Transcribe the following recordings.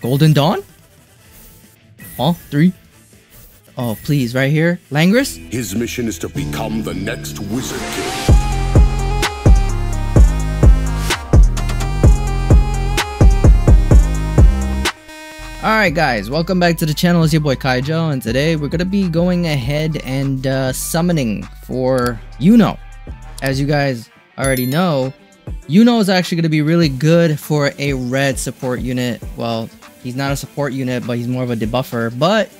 Golden Dawn? Oh, three. Oh, please, right here. Langris? His mission is to become the next Wizard King. Alright guys, welcome back to the channel, it's your boy Kaijo, and today we're gonna be going ahead and uh, summoning for Yuno. As you guys already know, Yuno is actually gonna be really good for a red support unit. Well, he's not a support unit, but he's more of a debuffer, but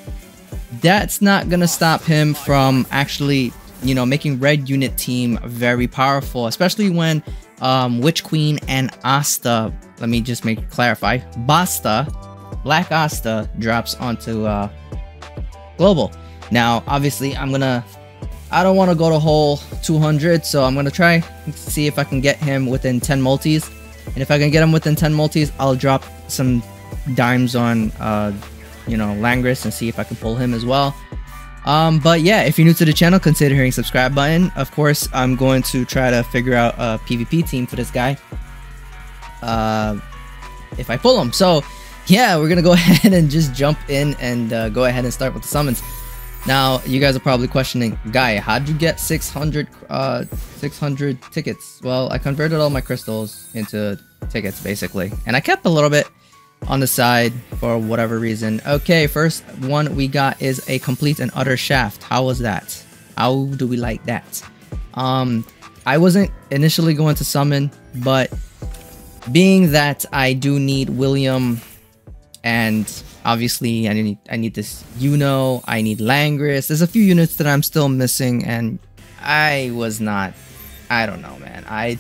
that's not gonna stop him from actually, you know, making red unit team very powerful, especially when um, Witch Queen and Asta, let me just make clarify, Basta Black Asta drops onto uh, Global. Now, obviously, I'm gonna. I don't want to go to whole 200, so I'm gonna try see if I can get him within 10 multis. And if I can get him within 10 multis, I'll drop some dimes on, uh, you know, Langris and see if I can pull him as well. Um, but yeah, if you're new to the channel, consider hitting subscribe button. Of course, I'm going to try to figure out a PvP team for this guy. Uh, if I pull him. So yeah, we're gonna go ahead and just jump in and uh, go ahead and start with the summons. Now, you guys are probably questioning, Guy, how'd you get 600, uh, 600 tickets? Well, I converted all my crystals into tickets, basically. And I kept a little bit on the side for whatever reason. Okay, first one we got is a complete and utter shaft. How was that? How do we like that? Um, I wasn't initially going to summon, but being that I do need William and obviously I need I need this Yuno, I need Langris. There's a few units that I'm still missing and I was not I don't know man. I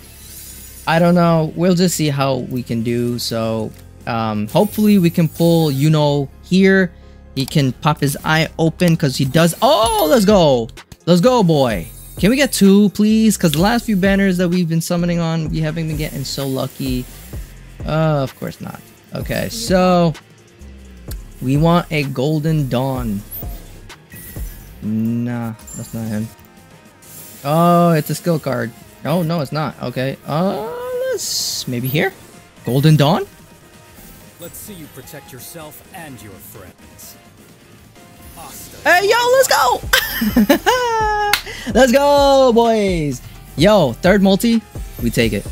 I don't know. We'll just see how we can do. So um hopefully we can pull you know here. He can pop his eye open because he does Oh let's go! Let's go boy! Can we get two please? Because the last few banners that we've been summoning on, we haven't been getting so lucky. Uh of course not. Okay, so we want a Golden Dawn. Nah, that's not him. Oh, it's a skill card. Oh, no, it's not. Okay. Uh, let's maybe here. Golden Dawn? Let's see you protect yourself and your friends. Asta. Hey, yo, let's go! let's go, boys! Yo, third multi, we take it.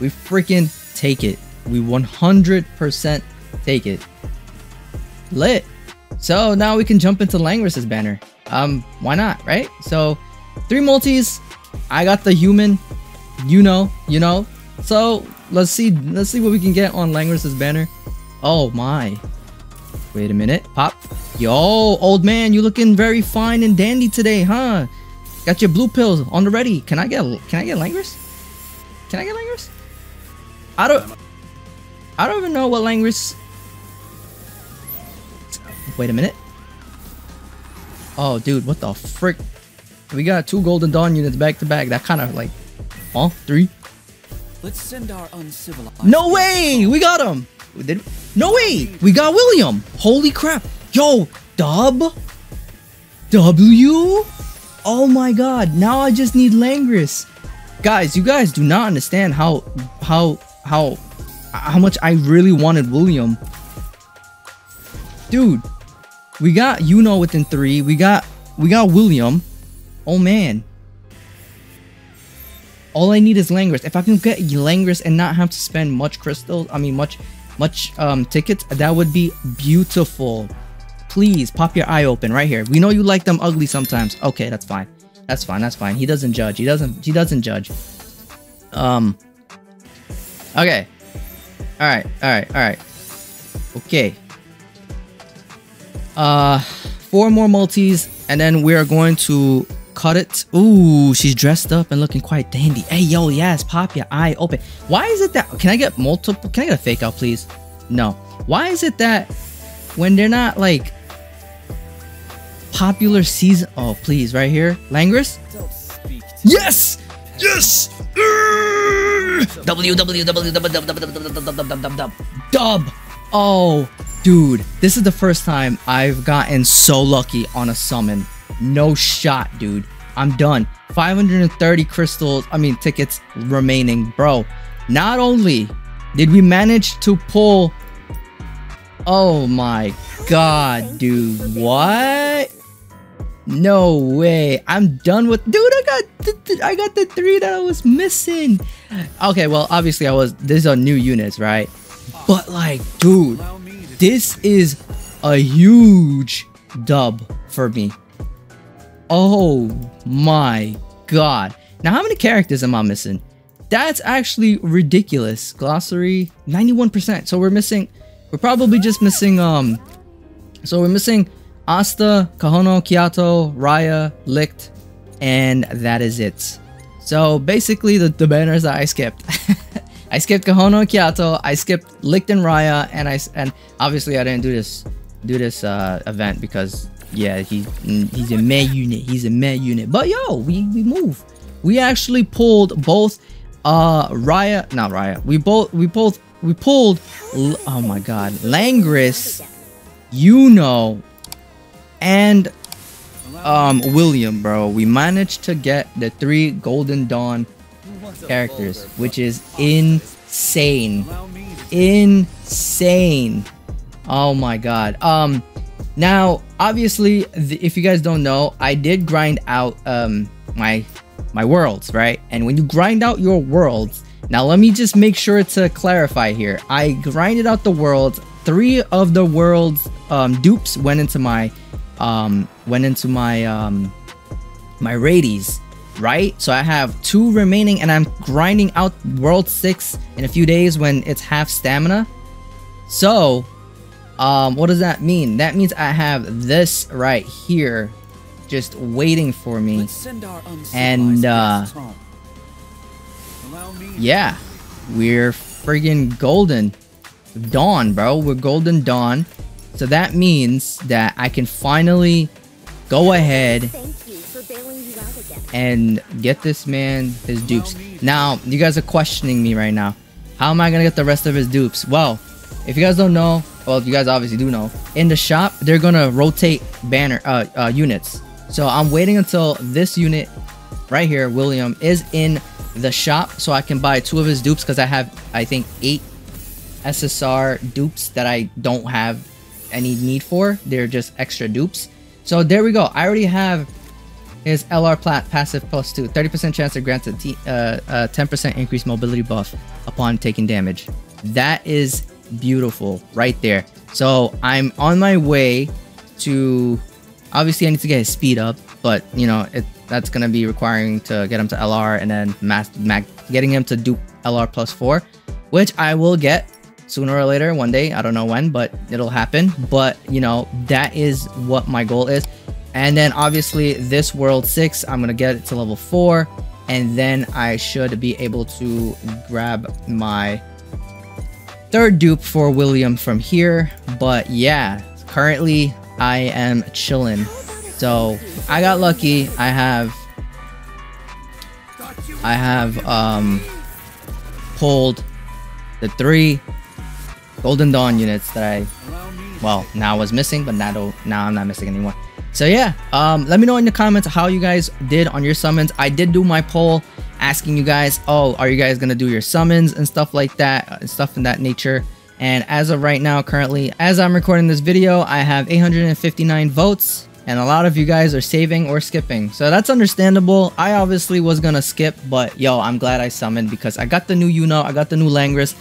We freaking take it. We 100% take it. Lit. So now we can jump into Langris's banner. Um, why not, right? So three multis. I got the human. You know, you know. So let's see, let's see what we can get on Langris's banner. Oh my. Wait a minute. Pop. Yo, old man, you looking very fine and dandy today, huh? Got your blue pills on the ready. Can I get can I get Langris? Can I get Langris? I don't I don't even know what Langris Wait a minute. Oh, dude, what the frick? We got two Golden Dawn units back to back. That kind of like, Huh? Three? Let's send our uncivilized. No way! We got him. No way! We got William. Holy crap! Yo, Dub. W. Oh my God! Now I just need Langris. Guys, you guys do not understand how how how how much I really wanted William. Dude, we got Yuno within three. We got we got William. Oh man. All I need is Langris. If I can get Langris and not have to spend much crystals, I mean much much um tickets, that would be beautiful. Please pop your eye open right here. We know you like them ugly sometimes. Okay, that's fine. That's fine. That's fine. He doesn't judge. He doesn't he doesn't judge. Um Okay. All right. All right. All right. Okay. Uh, four more multis, and then we are going to cut it. Ooh, she's dressed up and looking quite dandy. Hey, yo, yes, pop your eye open. Why is it that? Can I get multiple? Can I get a fake out, please? No. Why is it that when they're not like popular season? Oh, please, right here, Langris. Yes, yes. W W W Dub. Oh, dude, this is the first time I've gotten so lucky on a summon. No shot, dude. I'm done. 530 crystals, I mean tickets remaining. Bro, not only did we manage to pull Oh my god, dude. What? No way. I'm done with dude, I got the, I got the 3 that I was missing. Okay, well, obviously I was these are new units, right? But like, dude, this is a huge dub for me. Oh my god. Now how many characters am I missing? That's actually ridiculous. Glossary 91%. So we're missing we're probably just missing um so we're missing Asta, Kahono, Kiato, Rhya, Licht, and that is it. So basically the, the banners that I skipped. I skipped Kahono and Kiato, I skipped Licht and Rhya, and I and obviously I didn't do this do this uh, event because yeah he he's a meh unit he's a meh unit. But yo we we move. We actually pulled both uh Rhya not Rhya. We both we both we pulled oh my god Langris Yuno and um William bro. We managed to get the three Golden Dawn characters which is insane. Insane. Oh my god. Um now obviously if you guys don't know i did grind out um my my worlds right? And when you grind out your worlds now let me just make sure to clarify here. I grinded out the worlds. Three of the worlds um dupes went into my um went into my um my raidies right? So i have two remaining and i'm grinding out world six in a few days when it's half stamina. So um, what does that mean? That means I have this right here just waiting for me. And, uh, yeah, we're friggin' golden. Dawn, bro. We're golden dawn. So that means that I can finally go ahead and get this man his dupes. Now, you guys are questioning me right now. How am I gonna get the rest of his dupes? Well, if you guys don't know, well, you guys obviously do know, in the shop, they're gonna rotate banner uh, uh, units. So I'm waiting until this unit right here, William, is in the shop so I can buy two of his dupes because I have, I think, eight SSR dupes that I don't have any need for. They're just extra dupes. So there we go. I already have his LR plat passive plus two. 30% chance to grant a 10% uh, increased mobility buff upon taking damage. That is beautiful right there. So I'm on my way to, obviously I need to get his speed up, but you know, it, that's going to be requiring to get him to LR and then mass, mag, getting him to do LR plus four, which I will get sooner or later one day. I don't know when, but it'll happen. But you know, that is what my goal is. And then obviously this world six, I'm going to get it to level four and then I should be able to grab my third dupe for William from here. But yeah, currently I am chilling. So I got lucky. I have I have um pulled the three Golden Dawn units that I well now was missing, but now now I'm not missing anymore. So yeah, um, let me know in the comments how you guys did on your summons. I did do my poll asking you guys, oh, are you guys gonna do your summons and stuff like that, and stuff in that nature. And as of right now, currently, as I'm recording this video, I have 859 votes and a lot of you guys are saving or skipping. So that's understandable. I obviously was gonna skip, but yo, I'm glad I summoned because I got the new Yuno, I got the new Langris,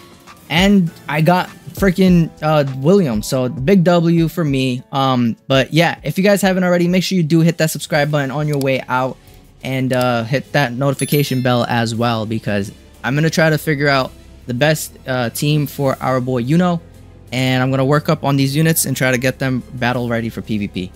and I got freaking uh, William. So big W for me. Um, but yeah, if you guys haven't already, make sure you do hit that subscribe button on your way out and uh, hit that notification bell as well because I'm gonna try to figure out the best uh, team for our boy Yuno, and I'm gonna work up on these units and try to get them battle ready for PvP.